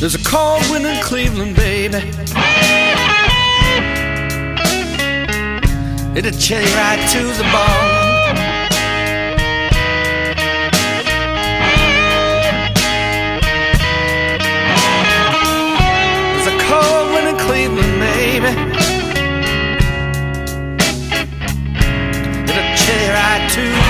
There's a cold wind in Cleveland, baby. It'll chill you right to the bone. There's a cold wind in Cleveland, baby. It'll chill you right to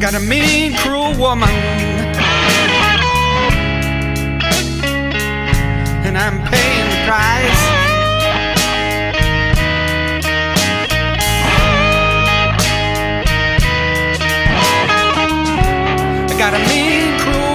got a mean, cruel woman. and I'm paying the price. I got a mean, cruel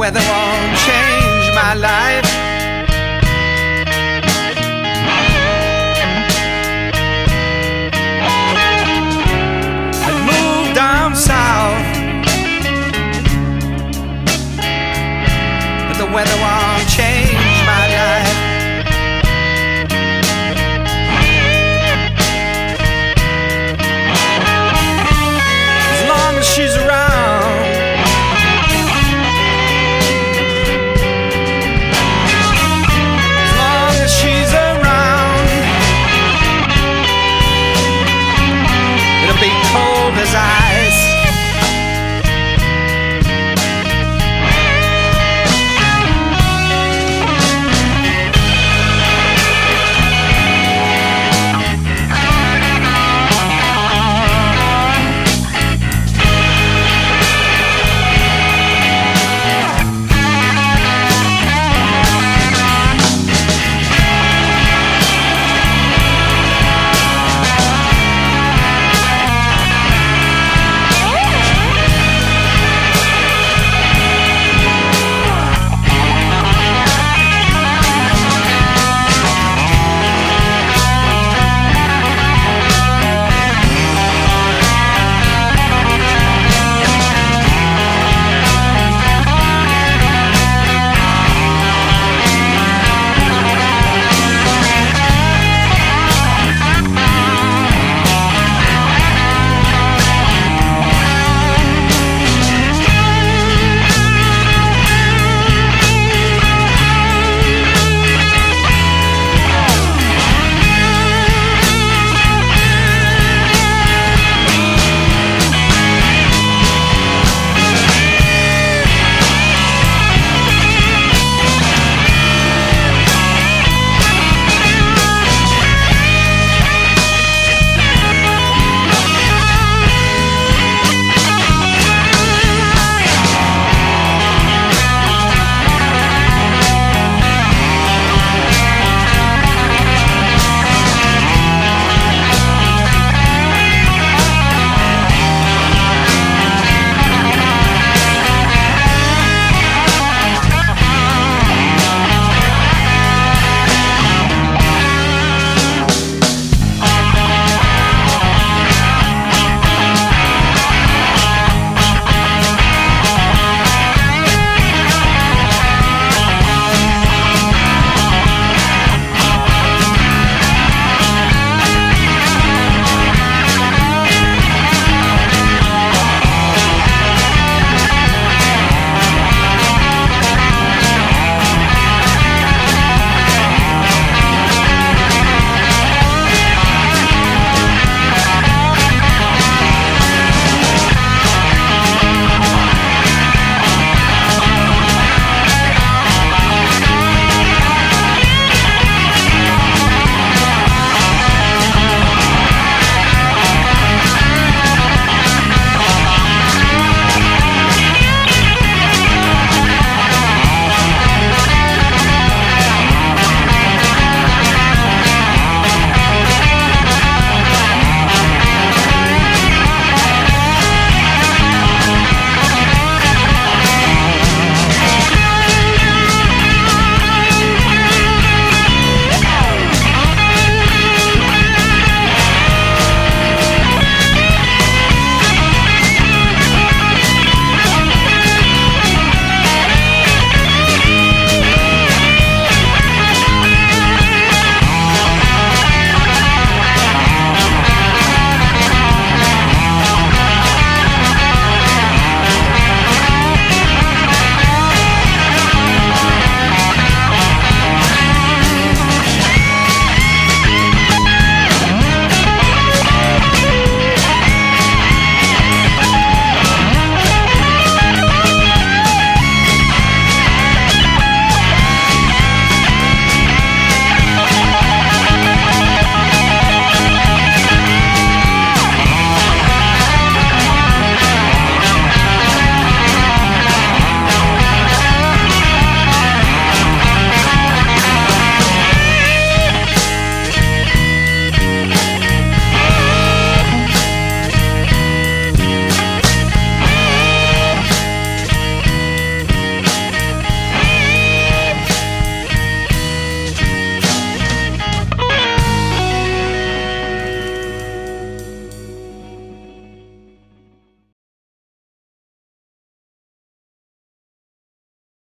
weather won't change my life. I moved south, but the weather won't.